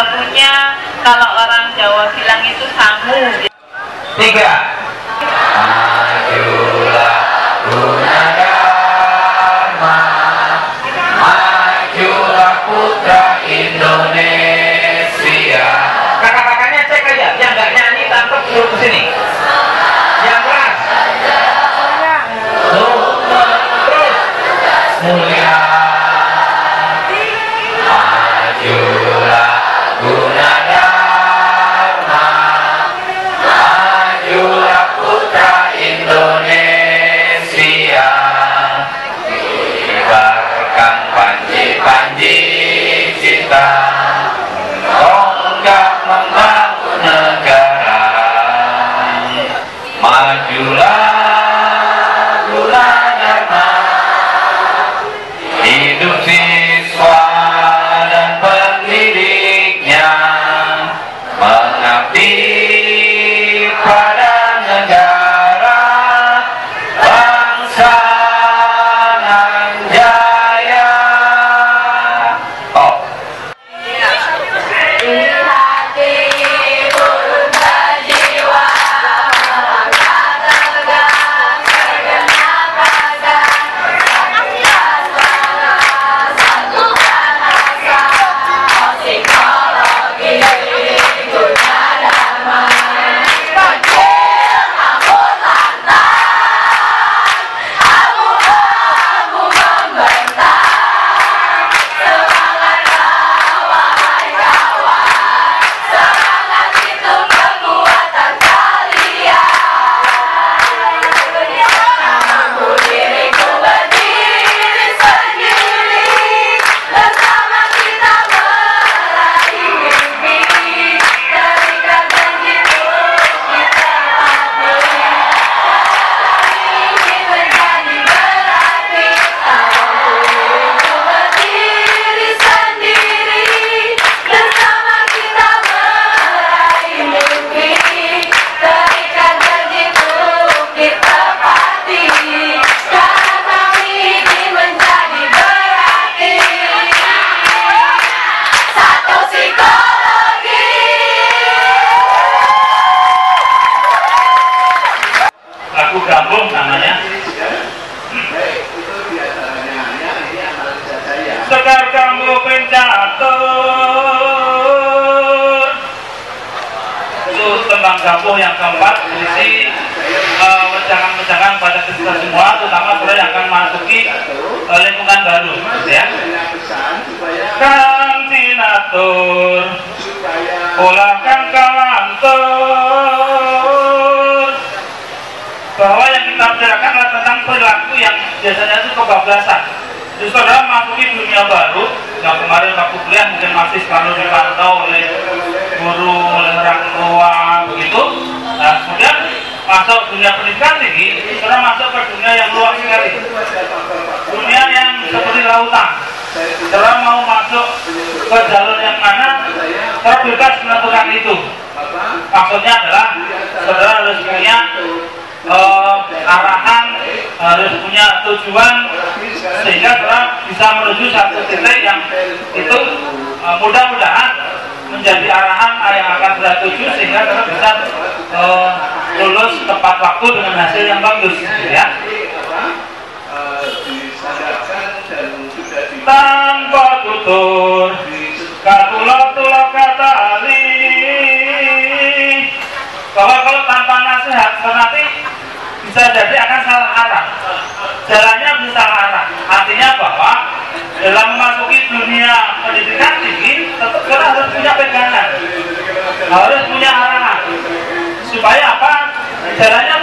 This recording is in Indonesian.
juga punya kalau orang Jawa bilang itu sangu. Tiga. Majulah Gunadarma. Majulah putra Indonesia. Kakak-kakaknya cek aja Yang nggak nyanyi tangkap suruh ke sini. Yang keras. Terus. Mulia Majulah lagu gabung namanya. Kamu gabung yang keempat berisi eh, wejangan-wejangan pada kita semua terutama Kalantur bahwa yang kita bicarakan adalah tentang perilaku yang biasanya itu kebablasan. Jadi saudara masuki dunia baru, yang kemarin waktu kuliah mungkin masih selalu dipantau oleh guru, oleh orang tua, begitu. Nah, kemudian masuk dunia pendidikan tinggi, saudara masuk ke dunia yang luas sekali. Dunia yang seperti lautan. Saudara mau masuk ke jalur yang mana, saudara bebas menentukan itu. Maksudnya adalah saudara harus punya eh, arahan harus punya tujuan sehingga saudara bisa menuju satu titik yang itu eh, mudah-mudahan menjadi arahan yang akan saudara tuju sehingga saudara bisa eh, lulus tepat waktu dengan hasil yang bagus ya. Tanpa tutur bahwa kalau tanpa nasihat nanti bisa jadi akan salah arah. Jalannya bisa salah arah. Artinya bahwa dalam memasuki dunia pendidikan tinggi tetap kita harus punya pegangan. Harus punya arahan. Supaya apa? Jalannya